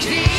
dream.